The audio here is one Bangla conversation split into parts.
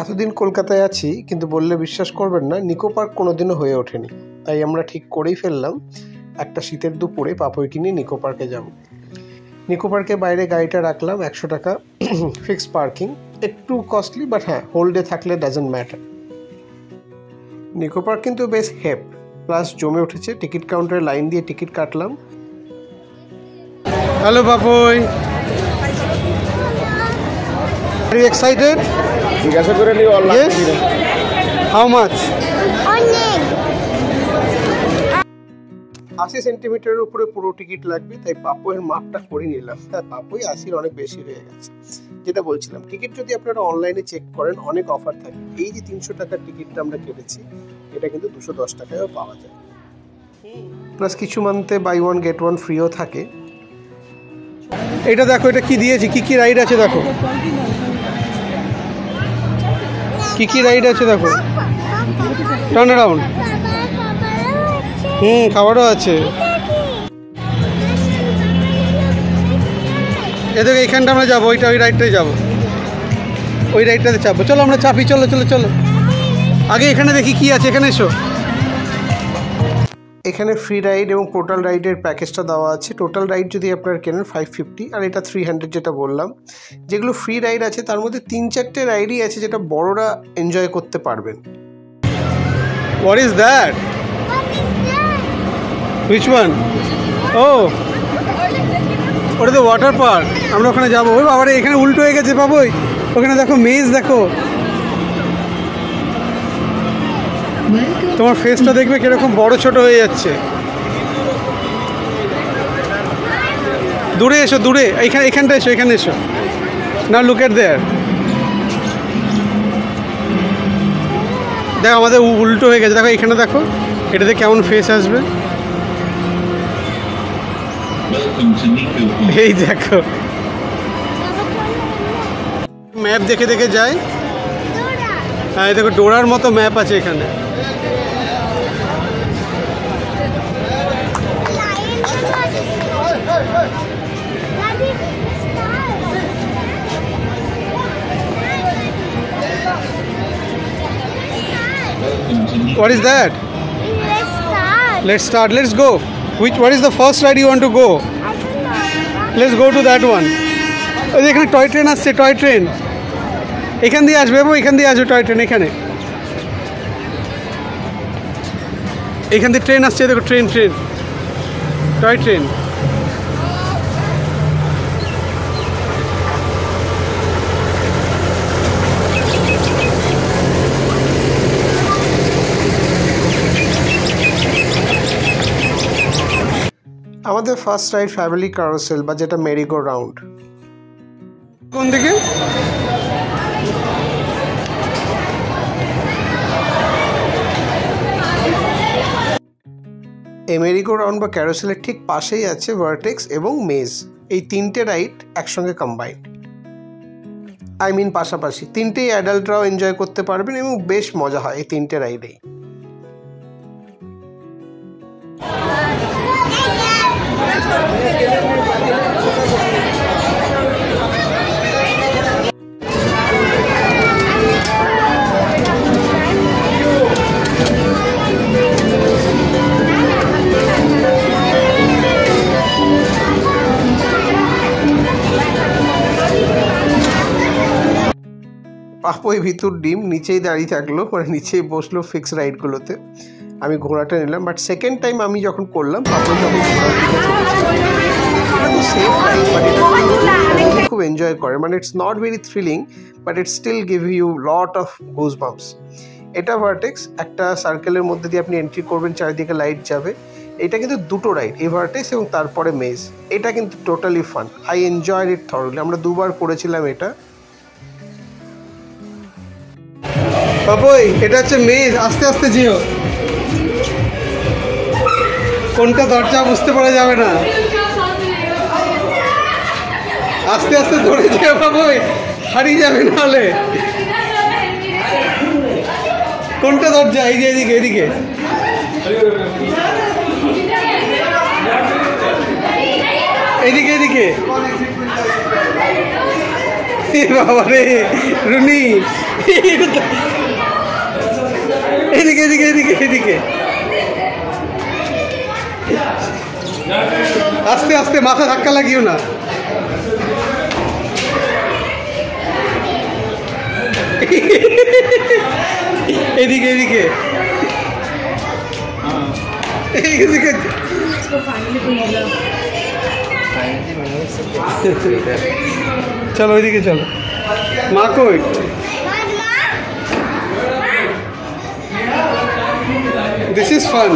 এতদিন কলকাতায় আছি, কিন্তু বললে বিশ্বাস করবেন না, নিকো পার্ক কোনোদিনও হয়ে ওঠেনি। তাই আমরা ঠিক করেই ফেললাম, একটা শীতের দুপুরে পাপইকে কিনে নিকো পার্কে যাব। নিকো পার্কে বাইরে গাড়িটা রাখলাম, একশো টাকা ফিক্সড পার্কিং একটু কস্টলি বাট হ্যাঁ হোল্ডে থাকলে ডাজেন্ট ম্যাটার নিকো পার্ক কিন্তু বেশ হেপ প্লাস জমে উঠেছে, টিকিট কাউন্টারে লাইন দিয়ে টিকিট কাটলাম। Hello Papai Are? জিজ্ঞাসা করে নিও অনলাইন Yes. How অনেক। আশি সেন্টিমিটারের উপরে পুরো টিকিট লাগবে তাই পাপুয়ের মাপটা করে নিলাম। হ্যাঁ পাপুই আশির অনেক বেশি হয়ে গেছে। যেটা বলছিলাম টিকিট যদি আপনারা অনলাইনে চেক করেন অনেক অফার থাকে। এই যে তিনশো টাকার টিকিটটা আমরা কেটেছি এটা কিন্তু দুশো দশ টাকায়ও পাওয়া যায়। প্লাস কিছু মান্থে বাই ওয়ান গেট ওয়ান ফ্রিও থাকে। এটা দেখো এটা কি দিয়েছি? কি কি রাইড আছে দেখো? কি কি রাইড আছে দেখো? টার্ন অ্যারাউন্ড হুম, খাবারও আছে। এদিকে এইখানটা আমরা যাব, ওইটা, ওই রাইডটাই যাব। ওই রাইডটাতে চাপবো। চলো, আমরা চাপি, চলো চলো চলো। আগে এখানে দেখি কি আছে, এখানে এসো। এখানে ফ্রি রাইড এবং টোটাল রাইডের প্যাকেজটা দেওয়া আছে। টোটাল রাইড যদি আপনার কেনেন ফাইভ ফিফটি আর এটা থ্রি হান্ড্রেড যেটা বললাম। যেগুলো ফ্রি রাইড আছে তার মধ্যে তিন চারটে রাইডই আছে যেটা বড়রা এনজয় করতে পারবেন। What is that which one ও ওটা তো ওয়াটার পার্ক আমরা ওখানে যাব। ওই বাবারে এখানে উল্টো হয়ে গেছে বাবুই। ওখানে দেখো মেজ দেখো। তোমার ফেসটা দেখবে কীরকম বড় ছোট হয়ে যাচ্ছে। দূরে এসো দূরে। এখানে এখানটা এসো এখানে এসো। না লুক এট দেয়ার দেখো আমাদের উল্টো হয়ে গেছে। দেখো এখানে দেখো। এটাতে কেমন ফেস আসবে. এই দেখো। ম্যাপ দেখে দেখে যায় হ্যাঁ এই দেখো ডোরার মতো ম্যাপ আছে এখানে। Welcome is that? What is Let's start. Let's go. Which? What is the first ride you ride to go? To go to that যে এখানে টয় ট্রেন আসছে টয় ট্রেন এখান দিয়ে আসবে বাবু এখান দিয়ে আসবে টয় ট্রেন এখানে এখান দিয়ে ট্রেন আসছে দেখো ট্রেন ট্রেন টয় ট্রেন আমাদের ফার্স্ট রাইড ফ্যামিলি কারোসেল বা যেটা মেরিগো রাউন্ড কোন দিকে? এই মেরিগো রাউন্ড বা ক্যারোসেলের ঠিক পাশেই আছে ভার্টেক্স এবং মেজ এই তিনটে রাইড একসঙ্গে কম্বাইন্ড আই মিন পাশাপাশি। তিনটেই অ্যাডাল্টরাও এনজয় করতে পারবেন এবং বেশ মজা হয় এই তিনটে রাইডেই পাপই ভিতর ডিম নিচেই দাঁড়িয়ে থাকল মানে নিচেই বসল ফিক্স রাইডগুলোতে আমি ঘোড়াটা নিলাম বাট সেকেন্ড টাইম আমি যখন করলাম পাপই যখন খুব এনজয় করে। মানে it's not very thrilling but it's still give you lot of goose bumps এটা ভার্টেক্স একটা সার্কেলের মধ্যে দিয়ে আপনি এন্ট্রি করবেন, চারিদিকে লাইট যাবে। এটা কিন্তু দুটো রাইড এই ভার্টেক্স এবং তারপরে মেজ এটা কিন্তু totally fun I enjoy it thoroughly আমরা দুবার করেছিলাম এটা। বাবুই, এটা হচ্ছে মেজ আস্তে আস্তে যেও। কোনটা দরজা বুঝতে পারা যাবে না। আস্তে আস্তে ধরে যেও বাবুই হারিয়ে যাবে নাহলে। কোনটা দরজা? এই যে এদিকে এদিকে। এদিকে এদিকে। বাবা রে রুনি। এদিকে এদিকে এদিকে এদিকে। আস্তে আস্তে মাথা ধাক্কা লাগিও না। এদিকে এদিকে। এদিকে চলো, ওইদিকে চলো। মা কই? দিস ইজ ফান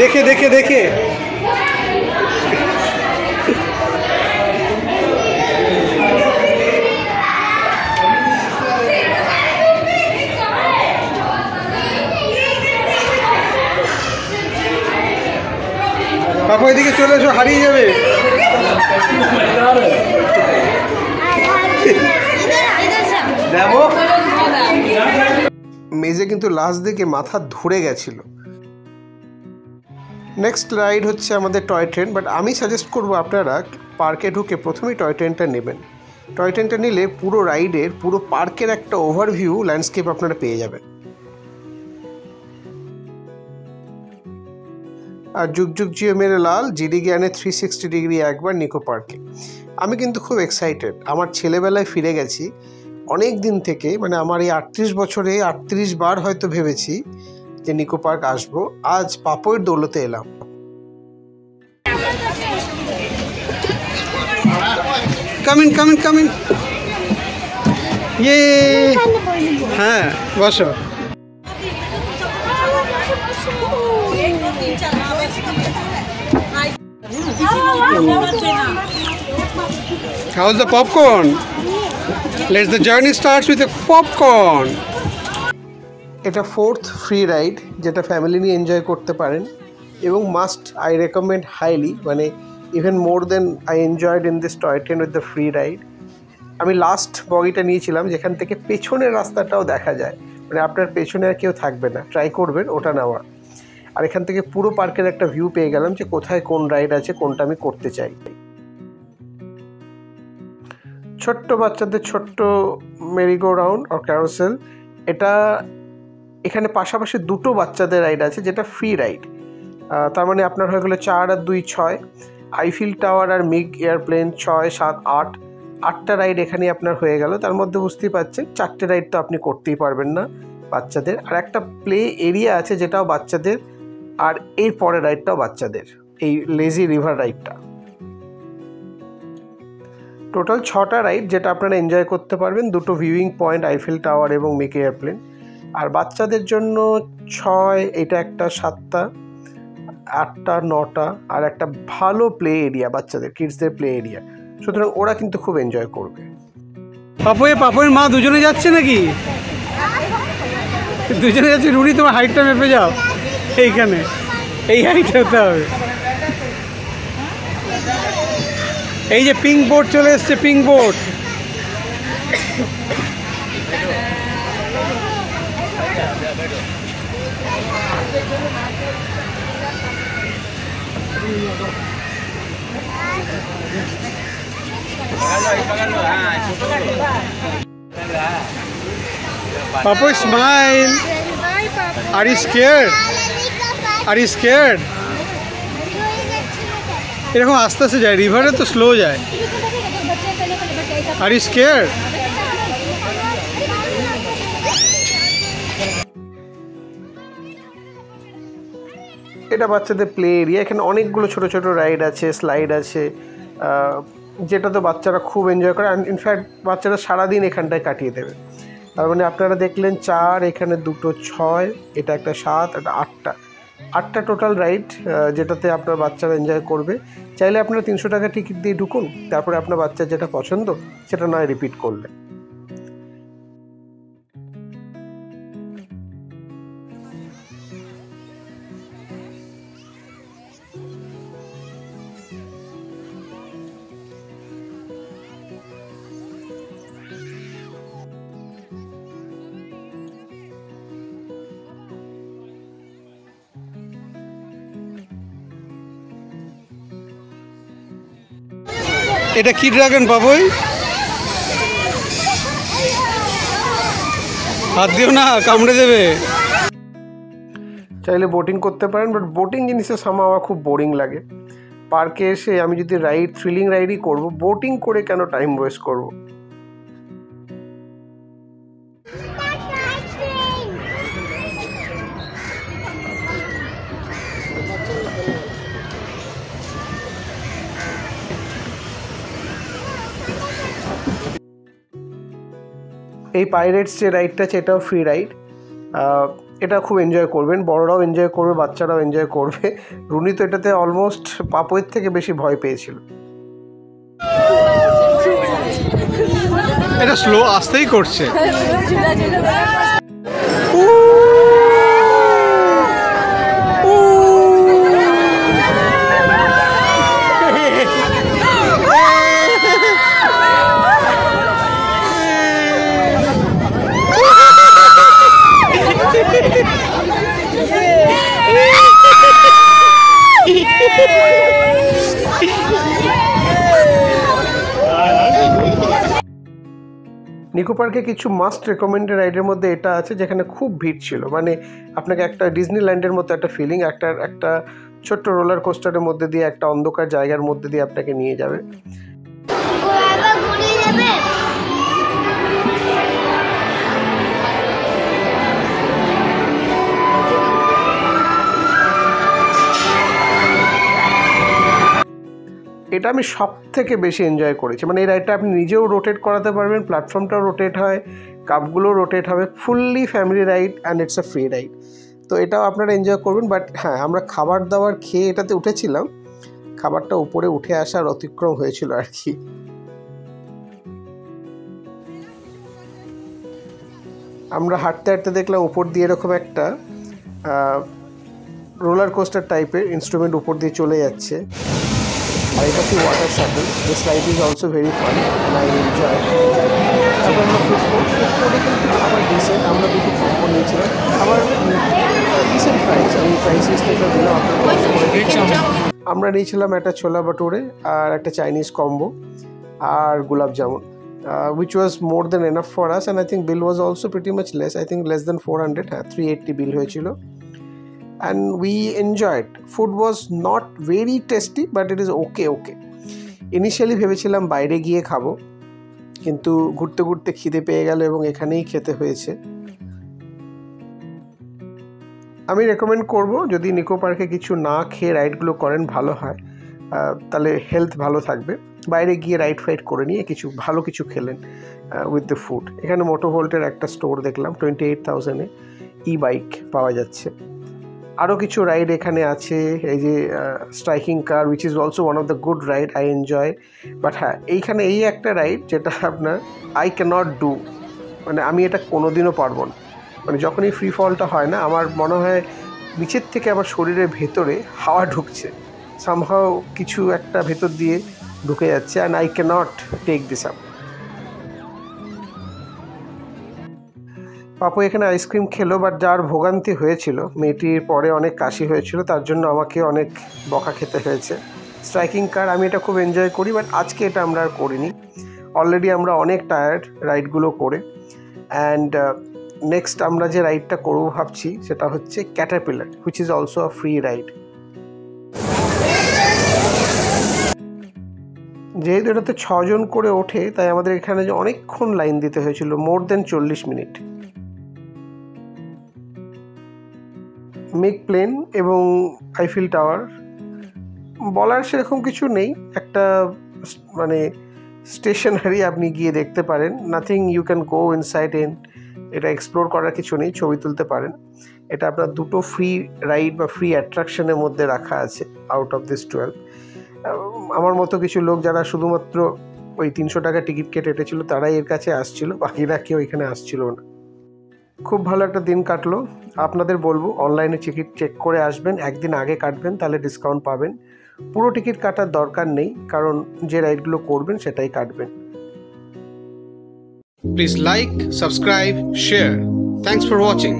দেখে দেখে দেখে। বাবা এদিকে চলে এসো, হারিয়ে যাবে। মেজে কিন্তু লাশ দেখে মাথা ধরে গেছিল। নেক্সট রাইড হচ্ছে আমাদের টয় ট্রেন বাট আমি সাজেস্ট করব আপনারা পার্কে ঢুকে প্রথমেই টয় ট্রেনটা নেবেন। টয় ট্রেনটা নিলে পুরো রাইডের পুরো পার্কের একটা ওভারভিউ ল্যান্ডস্কেপ আপনারা পেয়ে যাবেন। আর যুগ যুগ জিও মেরে লাল, জিডি জ্ঞানে থ্রি সিক্সটি ডিগ্রি একবার নিকো পার্কে আমি কিন্তু খুব এক্সাইটেড আমার ছেলেবেলায় ফিরে গেছি। অনেক দিন থেকে মানে আমার এই আটত্রিশ বছরে আটত্রিশ বার হয়তো ভেবেছি যে নিকো পার্ক আসবো আজ পাপড়ের দৌলতে এলাম কামিন কামিন কামিন ইয়ে হ্যাঁ বসো How's the popcorn? Let's the journey starts with a popcorn. এটা ফোর্থ ফ্রি রাইড যেটা ফ্যামিলি নিয়ে এনজয় করতে পারেন এবং মাস্ট আই রেকমেন্ড হাইলি মানে even more then I enjoyed in this toy train with the free ride আমি লাস্ট বগিটা নিয়েছিলাম যেখান থেকে পেছনের রাস্তাটাও দেখা যায়। মানে আপনার পেছনে আর কেউ থাকবে না। ট্রাই করবেন, ওটা নেওয়ার আর এখান থেকে পুরো পার্কের একটা ভিউ পেয়ে গেলাম যে কোথায় কোন রাইড আছে, কোনটা আমি করতে চাই। ছোট্ট বাচ্চাদের ছোট্ট মেরিগো রাউন্ড আর ক্যারোসেল এটা এখানে পাশাপাশি দুটো বাচ্চাদের রাইড আছে, যেটা ফ্রি রাইড তার মানে আপনার হয়ে গেলো চার আর দুই ছয়। আইফিল টাওয়ার আর মিগ এয়ারপ্লেন ছয়, সাত, আট। আটটা রাইড এখানে আপনার হয়ে গেল। তার মধ্যে বুঝতেই পারছেন চারটে রাইড তো আপনি করতেই পারবেন না বাচ্চাদের। আর একটা প্লে এরিয়া আছে যেটাও বাচ্চাদের, আর এর পরের রাইডটাও বাচ্চাদের, এই লেজি রিভার রাইডটা টোটাল ছটা রাইড যেটা আপনারা এনজয় করতে পারবেন, দুটো ভিউইং পয়েন্ট আইফেল টাওয়ার এবং মেক এয়ারপ্লেন আর বাচ্চাদের জন্য ছয়, এটা একটা সাতটা, আটটা, নটা, আর একটা ভালো প্লে এরিয়া বাচ্চাদের কিডসদের প্লে এরিয়া সুতরাং ওরা কিন্তু খুব এনজয় করবে। পাপয়ে, পাপয়ের মা দুজনে যাচ্ছে নাকি? দুজনে যাচ্ছে, রুনি তোমার হাইটটা মেপে যাও। এইখানে। এই হাইট হতে হবে। এই যে পিঙ্ক বোর্ড চলে এসছে pink boat Papu, smile. Are you scared? Are you scared? এরকম আস্তে আস্তে যায় রিভারে তো স্লো যায় আর ইউ স্কেয়ার এটা বাচ্চাদের প্লে এরিয়া এখানে অনেকগুলো ছোট ছোট রাইড আছে স্লাইড আছে যেটা তো বাচ্চারা খুব এনজয় করে। ইনফ্যাক্ট বাচ্চারা সারাদিন এখানটায় কাটিয়ে দেবে। তার মানে আপনারা দেখলেন চার, এখানে দুটো ছয়, এটা একটা সাত একটা আটটা। আটটা টোটাল রাইড যেটাতে আপনার বাচ্চারা এনজয় করবে। চাইলে আপনারা তিনশো টাকা টিকিট দিয়ে ঢুকুন। তারপরে আপনার বাচ্চার যেটা পছন্দ, সেটা নয় রিপিট করলে। এটা কি ড্রাগন বাবুই? হাত দিও না, কামড়ে দেবে। চাইলে বোটিং করতে পারেন বাট বোটিং জিনিসটা সামা আমার খুব বোরিং লাগে। পার্কে এসে আমি যদি রাইড থ্রিলিং রাইডই করব বোটিং করে কেন টাইম ওয়েস্ট করব? এই পাইরেটস যে রাইডটা আছে এটাও ফ্রি রাইড এটা খুব এনজয় করবেন। বড়রাও এনজয় করবে বাচ্চারাও এনজয় করবে। রুনি তো এটাতে অলমোস্ট পাপয়ের থেকে বেশি ভয় পেয়েছিল। এটা স্লো আসতেই করছে। নিকো পার্কে কিছু মাস্ট রেকমেন্ডেড রাইডের মধ্যে এটা আছে যেখানে খুব ভিড় ছিল। মানে আপনাকে একটা ডিজনিল্যান্ডের মতো একটা ফিলিং একটা একটা ছোট্ট রোলার কোস্টারের মধ্যে দিয়ে, একটা অন্ধকার জায়গার মধ্যে দিয়ে আপনাকে নিয়ে যাবে। এটা আমি সব থেকে বেশি এনজয় করেছি। মানে এই রাইডটা আপনি নিজেও রোটেট করাতে পারবেন প্ল্যাটফর্মটাও রোটেট হয় কাপগুলো রোটেট হবে fully family ride and it's a free ride তো এটাও আপনারা এনজয় করবেন বাট হ্যাঁ আমরা খাবার দাবার খেয়ে এটাতে উঠেছিলাম। খাবারটা উপরে উঠে আসার অতিক্রম হয়েছিল আর কি। আমরা হাঁটতে হাঁটতে দেখলাম উপর দিয়ে এরকম একটা রোলার কোস্টার টাইপের ইনস্ট্রুমেন্ট উপর দিয়ে চলে যাচ্ছে। আর এটা কি water shuttle this ride is also very fun and I enjoy তারপর আমরা ফুড কোর্ট কিন্তু খাবার ডিসেন্ট আমরা দুটো কম্বো নিয়েছিলাম খাবার ডিসেন্ট প্রাইস আমি প্রাইস লিস্টটা দিলাম আপনার আমরা নিয়েছিলাম একটা ছোলা বাটুরে আর একটা Chinese combo R gulab jamun which was more than enough for us and I think bill was also pretty much less I think less than four hundred হ্যাঁ থ্রি এইটটি বিল হয়েছিল and we enjoyed. Food was not very tasty, but it is okay okay. Initially ভেবেছিলাম বাইরে গিয়ে খাব, কিন্তু ঘুরতে ঘুরতে খিদে পেয়ে গেল এবং এখানেই খেতে হয়েছে। আমি রেকমেন্ড করব, যদি নিকো পার্কে কিছু না খেয়ে রাইডগুলো করেন, ভালো হয়। তাহলে হেলথ ভালো থাকবে। বাইরে গিয়ে রাইড ফাইড করে নিয়ে কিছু, ভালো কিছু খেলেন উইথ দ্য ফুড এখানে মোটো ভোল্টের একটা স্টোর দেখলাম টোয়েন্টি এইট থাউজেন্ডে ই বাইক পাওয়া যাচ্ছে। আরও কিছু রাইড এখানে আছে। এই যে striking car which is also one of the good ride I enjoy but হ্যাঁ এইখানে এই একটা রাইড যেটা আপনার আই ক্যানট ডু মানে আমি এটা কোনোদিনও পারব না। মানে যখনই ফ্রি ফলটা হয় না, আমার মনে হয় নিচের থেকে আমার শরীরের ভেতরে হাওয়া ঢুকছে। সামহাও কিছু একটা ভেতর দিয়ে ঢুকে যাচ্ছে। And I cannot take this up Papu এখানে আইসক্রিম খেলো বাট যার ভোগান্তি হয়েছিল, মেয়েটির পরে অনেক কাশি হয়েছিল, তার জন্য আমাকে অনেক বকা খেতে হয়েছে। স্ট্রাইকিং কার আমি এটা খুব এনজয় করি বাট আজকে এটা আমরা আর করিনি। অলরেডি আমরা অনেক টায়ার্ড রাইডগুলো করে। অ্যান্ড নেক্সট আমরা যে রাইডটা করব ভাবছি, সেটা হচ্ছে caterpillar which is also a free ride যেহেতু এটাতে ছজন করে ওঠে, তাই আমাদের এখানে যে অনেকক্ষণ লাইন দিতে হয়েছিল মোর দেন চল্লিশ মিনিট মেক প্লেন এবং আইফিল টাওয়ার। বলার সেরকম কিছু নেই। একটা মানে স্টেশনারি আপনি গিয়ে দেখতে পারেন। Nothing you can go inside in এটা এক্সপ্লোর করার কিছু নেই, ছবি তুলতে পারেন। এটা আপনার দুটো ফ্রি রাইড বা ফ্রি অ্যাট্রাকশনের মধ্যে রাখা আছে আউট অফ দিস টুয়েলভ আমার মতো কিছু লোক যারা শুধুমাত্র ওই তিনশো টাকা টিকিট কেটে এটেছিল তারাই এর কাছে আসছিল, বাকিরা কেউ এখানে আসছিল না। খুব ভালো একটা দিন কাটলো। আপনাদের বলব অনলাইনে টিকিট চেক করে আসবেন, একদিন আগে কাটবেন, তাহলে ডিসকাউন্ট পাবেন। পুরো টিকিট কাটার দরকার নেই, কারণ যে রাইডগুলো করবেন সেটাই কাটবেন। Please like subscribe share thanks for watching